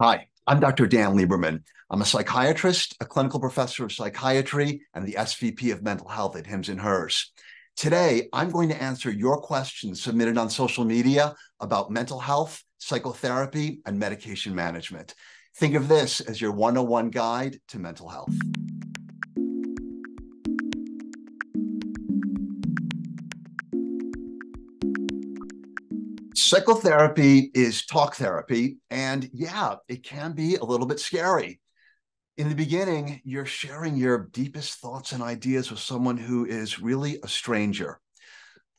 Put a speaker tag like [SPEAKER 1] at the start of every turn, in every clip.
[SPEAKER 1] Hi, I'm Dr. Dan Lieberman. I'm a psychiatrist, a clinical professor of psychiatry, and the SVP of mental health at Hims and Hers. Today, I'm going to answer your questions submitted on social media about mental health, psychotherapy, and medication management. Think of this as your 101 guide to mental health. Psychotherapy is talk therapy, and yeah, it can be a little bit scary. In the beginning, you're sharing your deepest thoughts and ideas with someone who is really a stranger.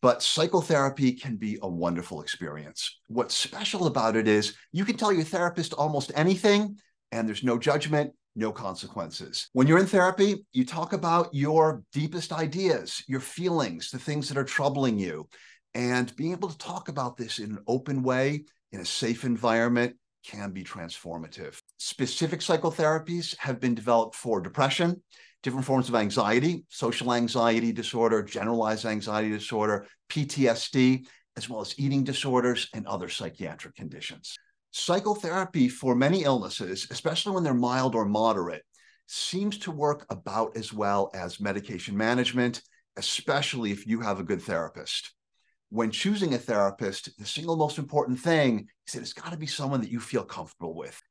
[SPEAKER 1] But psychotherapy can be a wonderful experience. What's special about it is you can tell your therapist almost anything, and there's no judgment, no consequences. When you're in therapy, you talk about your deepest ideas, your feelings, the things that are troubling you. And being able to talk about this in an open way, in a safe environment, can be transformative. Specific psychotherapies have been developed for depression, different forms of anxiety, social anxiety disorder, generalized anxiety disorder, PTSD, as well as eating disorders and other psychiatric conditions. Psychotherapy for many illnesses, especially when they're mild or moderate, seems to work about as well as medication management, especially if you have a good therapist when choosing a therapist, the single most important thing is that it's got to be someone that you feel comfortable with.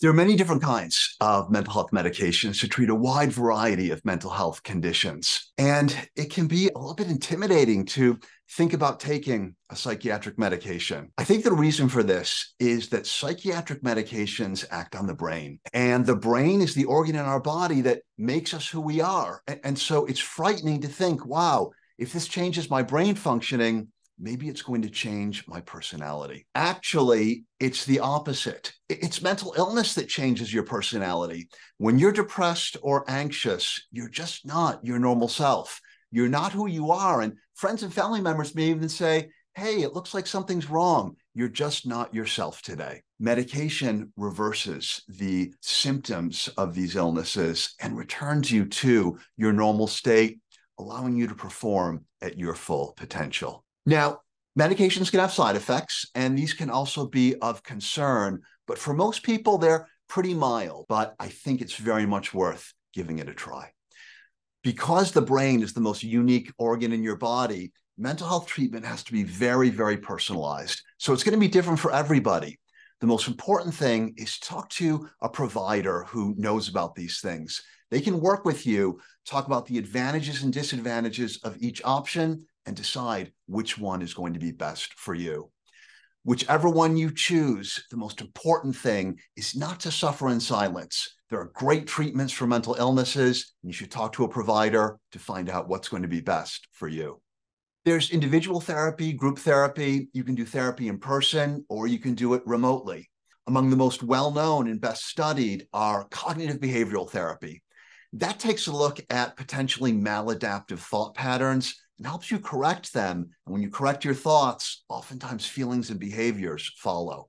[SPEAKER 1] There are many different kinds of mental health medications to treat a wide variety of mental health conditions. And it can be a little bit intimidating to think about taking a psychiatric medication. I think the reason for this is that psychiatric medications act on the brain, and the brain is the organ in our body that makes us who we are. And so it's frightening to think, wow, if this changes my brain functioning, maybe it's going to change my personality. Actually, it's the opposite. It's mental illness that changes your personality. When you're depressed or anxious, you're just not your normal self. You're not who you are. And friends and family members may even say, Hey, it looks like something's wrong. You're just not yourself today. Medication reverses the symptoms of these illnesses and returns you to your normal state, allowing you to perform at your full potential. Now, medications can have side effects, and these can also be of concern. But for most people, they're pretty mild. But I think it's very much worth giving it a try. Because the brain is the most unique organ in your body, mental health treatment has to be very, very personalized. So it's going to be different for everybody. The most important thing is talk to a provider who knows about these things. They can work with you, talk about the advantages and disadvantages of each option, and decide which one is going to be best for you. Whichever one you choose, the most important thing is not to suffer in silence. There are great treatments for mental illnesses, and you should talk to a provider to find out what's going to be best for you. There's individual therapy, group therapy. You can do therapy in person or you can do it remotely. Among the most well known and best studied are cognitive behavioral therapy. That takes a look at potentially maladaptive thought patterns and helps you correct them. And when you correct your thoughts, oftentimes feelings and behaviors follow.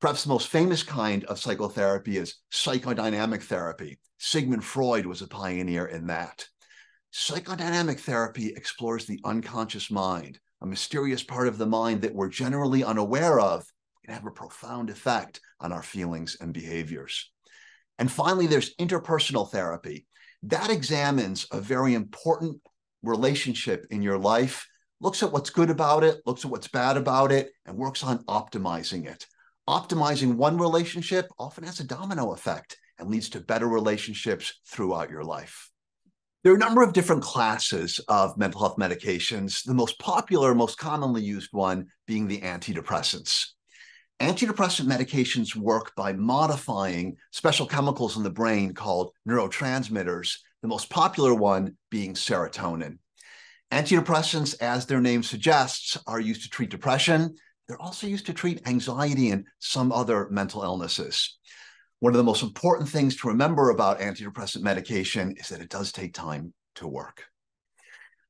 [SPEAKER 1] Perhaps the most famous kind of psychotherapy is psychodynamic therapy. Sigmund Freud was a pioneer in that. Psychodynamic therapy explores the unconscious mind, a mysterious part of the mind that we're generally unaware of, can have a profound effect on our feelings and behaviors. And finally, there's interpersonal therapy. That examines a very important relationship in your life, looks at what's good about it, looks at what's bad about it, and works on optimizing it. Optimizing one relationship often has a domino effect and leads to better relationships throughout your life. There are a number of different classes of mental health medications, the most popular, most commonly used one being the antidepressants. Antidepressant medications work by modifying special chemicals in the brain called neurotransmitters, the most popular one being serotonin. Antidepressants, as their name suggests, are used to treat depression. They're also used to treat anxiety and some other mental illnesses. One of the most important things to remember about antidepressant medication is that it does take time to work.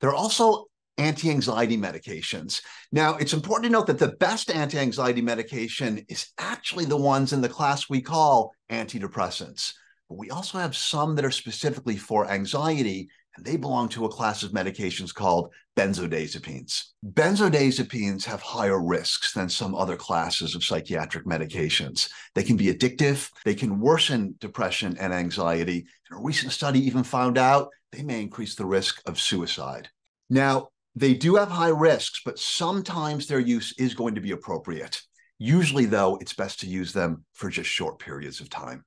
[SPEAKER 1] There are also anti anxiety medications. Now, it's important to note that the best anti anxiety medication is actually the ones in the class we call antidepressants. But we also have some that are specifically for anxiety, and they belong to a class of medications called benzodiazepines. Benzodiazepines have higher risks than some other classes of psychiatric medications. They can be addictive, they can worsen depression and anxiety. And a recent study even found out they may increase the risk of suicide. Now, they do have high risks, but sometimes their use is going to be appropriate. Usually, though, it's best to use them for just short periods of time.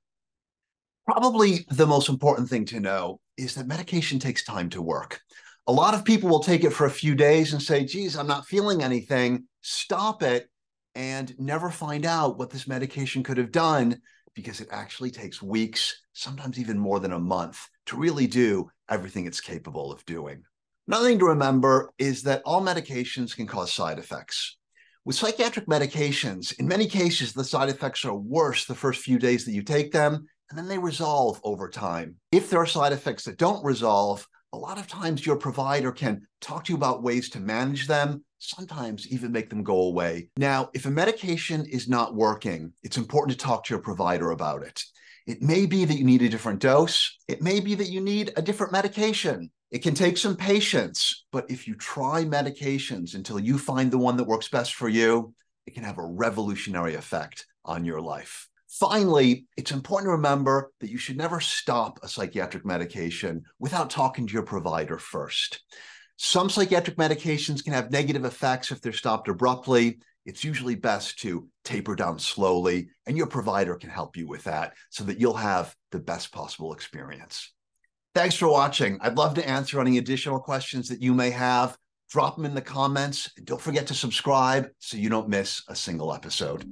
[SPEAKER 1] Probably the most important thing to know is that medication takes time to work. A lot of people will take it for a few days and say, geez, I'm not feeling anything, stop it, and never find out what this medication could have done because it actually takes weeks, sometimes even more than a month, to really do everything it's capable of doing. Another thing to remember is that all medications can cause side effects. With psychiatric medications, in many cases, the side effects are worse the first few days that you take them, and then they resolve over time. If there are side effects that don't resolve, a lot of times your provider can talk to you about ways to manage them, sometimes even make them go away. Now, if a medication is not working, it's important to talk to your provider about it. It may be that you need a different dose. It may be that you need a different medication. It can take some patience, but if you try medications until you find the one that works best for you, it can have a revolutionary effect on your life. Finally, it's important to remember that you should never stop a psychiatric medication without talking to your provider first. Some psychiatric medications can have negative effects if they're stopped abruptly. It's usually best to taper down slowly, and your provider can help you with that so that you'll have the best possible experience. Thanks for watching. I'd love to answer any additional questions that you may have. Drop them in the comments. Don't forget to subscribe so you don't miss a single episode.